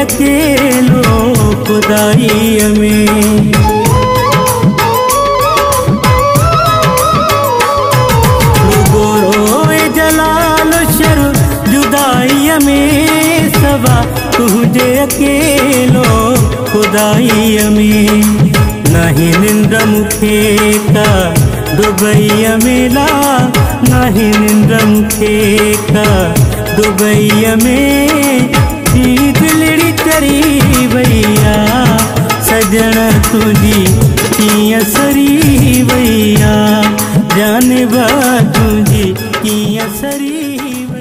अकेलो खुदाई में जलाल शर जुदाई में सवा, तुझे अकेलो खुदाई में नहीं निंद्र मुखे का दुबई मेला नहीं निंद्र मुखे का दुबई में तुझी किया सरी वैया जानबा तुझी किया सरी